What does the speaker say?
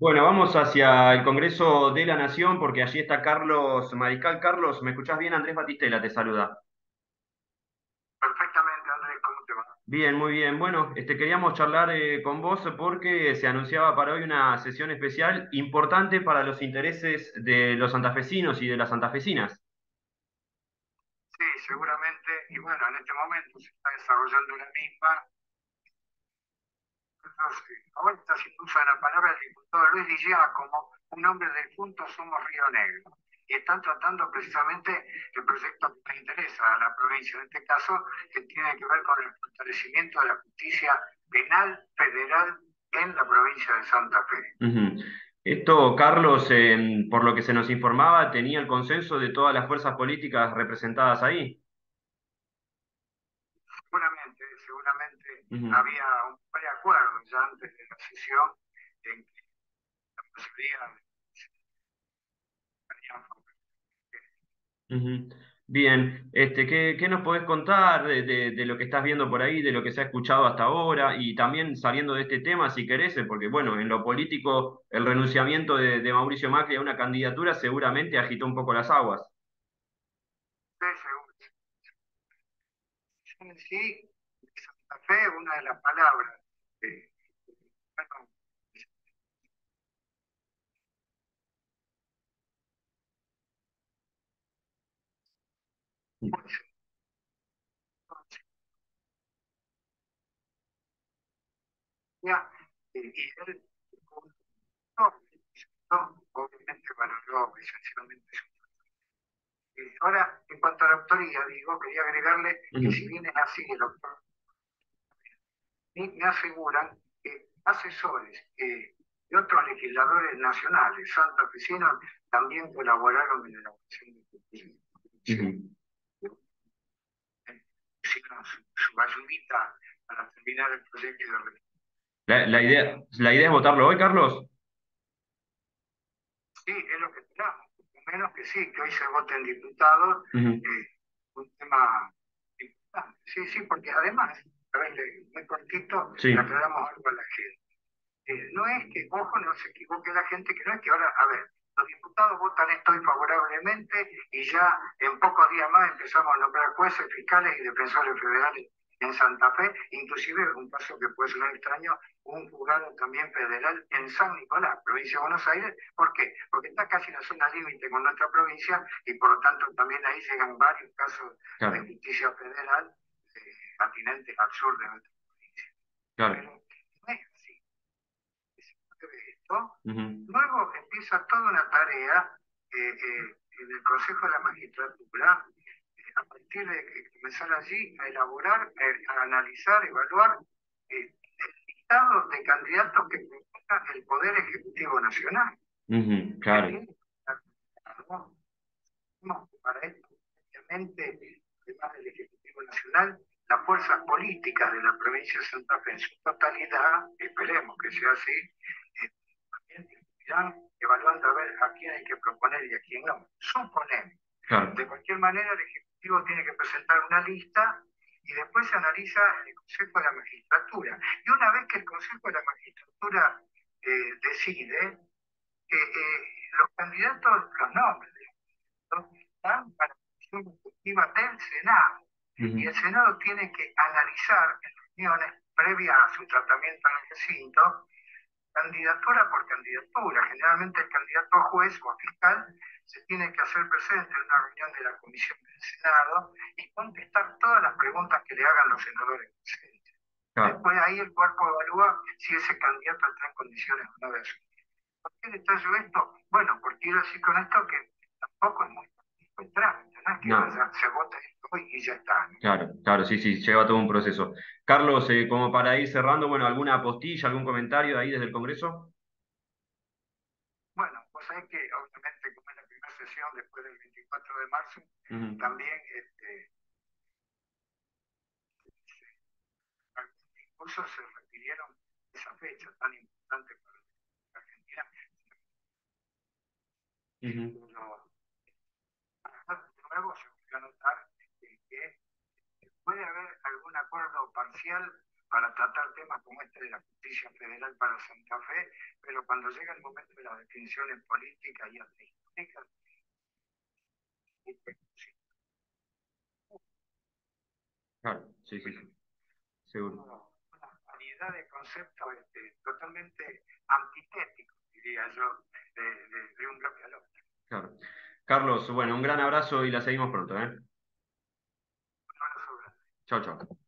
Bueno, vamos hacia el Congreso de la Nación porque allí está Carlos Mariscal. Carlos, ¿me escuchás bien? Andrés Batistela te saluda. Perfectamente, Andrés, ¿cómo te va? Bien, muy bien. Bueno, este, queríamos charlar eh, con vos porque se anunciaba para hoy una sesión especial importante para los intereses de los santafesinos y de las santafesinas. Sí, seguramente, y bueno, en este momento se está desarrollando la misma. Entonces, ahora está haciendo uso de la palabra el diputado Luis Di como un hombre del punto Somos Río Negro. Y están tratando precisamente el proyecto que les interesa a la provincia, en este caso, que tiene que ver con el fortalecimiento de la justicia penal federal en la provincia de Santa Fe. Esto, Carlos, eh, por lo que se nos informaba, tenía el consenso de todas las fuerzas políticas representadas ahí. Seguramente, seguramente había un preacuerdo ya antes de la sesión en que la mayoría estarían Ujú. Bien, este, ¿qué, qué nos podés contar de, de- de lo que estás viendo por ahí, de lo que se ha escuchado hasta ahora y también saliendo de este tema, si querés, eh, porque bueno, en lo político el renunciamiento de, de Mauricio Macri a una candidatura seguramente agitó un poco las aguas. Sí, seguro. Sí, Santa Fe, una de las palabras eh, bueno, pues, ya, eh, y él no, no, obviamente valoró su eh, Ahora, en cuanto a la autoría, digo, quería agregarle que si bien es así, el doctor, me me aseguran que asesores eh, de otros legisladores nacionales, santafesinos, también colaboraron en la elaboración de este pusieron su, su ayudita para terminar el proyecto de. La, la idea, la idea es votarlo hoy, Carlos. Sí, es lo que esperamos, por menos que sí, que hoy se voten diputados, eh, un tema importante. Sí, sí, porque además, a ver, le- muy cortito, Sí, le aclaramos algo a la gente. Eh, no es que, ojo, no se equivoque la gente, que no es que ahora, a ver, los diputados votan esto favorablemente y ya en pocos días más empezamos a nombrar jueces, fiscales y defensores federales en Santa Fe, inclusive un paso que puede sonar extraño, un juzgado también federal en San Nicolás, provincia de Buenos Aires. ¿Por qué? Porque está casi en la zona límite con nuestra provincia y por lo tanto también ahí llegan varios casos de justicia federal atinentes al sur de nuestra provincia. claro. Pero no es así. Mueve esto Ujú. Luego empieza toda una tarea eh, eh, en el Consejo de la Magistratura, eh, a partir de comenzar allí a elaborar, a analizar, evaluar eh, el listado de candidatos que convoca el Poder Ejecutivo Nacional. Claro. No, para esto, obviamente, además del Ejecutivo Nacional, fuerzas políticas de la provincia de Santa Fe en su totalidad, esperemos que sea así, eh, también irán evaluando a ver a quién hay que proponer y a quién no. Suponemos. claro. De cualquier manera, el Ejecutivo tiene que presentar una lista y después se analiza en el Consejo de la Magistratura. Y una vez que el Consejo de la Magistratura eh, decide, eh, eh, los candidatos, los nombres están para la ejecutiva del Senado. Y el Senado tiene que analizar en reuniones previas a su tratamiento en el recinto, candidatura por candidatura. Generalmente el candidato a juez o a fiscal se tiene que hacer presente en una reunión de la comisión del Senado y contestar todas las preguntas que le hagan los senadores presentes. Claro. Después ahí el cuerpo evalúa si ese candidato está en condiciones o no de asumir. ¿Por qué detallo esto? Bueno, porque quiero decir con esto que tampoco es muy el trámite, no es que No. vaya, se hoy y ya está. ¿no? Claro, claro, sí, sí, lleva todo un proceso. Carlos, eh, como para ir cerrando, bueno, ¿alguna apostilla, algún comentario ahí desde el Congreso? Bueno, pues hay que, obviamente, como es la primera sesión después del 24 de marzo, también este, algunos discursos se refirieron a esa fecha tan importante para la Argentina. Ujú. Pero, además, de nuevo, se volvió a notar este, que puede haber algún acuerdo para tratar temas como este de la justicia federal para Santa Fe, pero cuando llega el momento de las definiciones políticas y administrativas, Claro, sí, sí, sí. Seguro. Una variedad de conceptos este, totalmente antitéticos, diría yo, de, un bloque al otro. Claro. Carlos, bueno, un gran abrazo y la seguimos pronto, ¿eh? Un abrazo grande. Chao, chao.